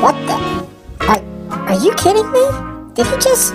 What the? Are, are you kidding me? Did he just...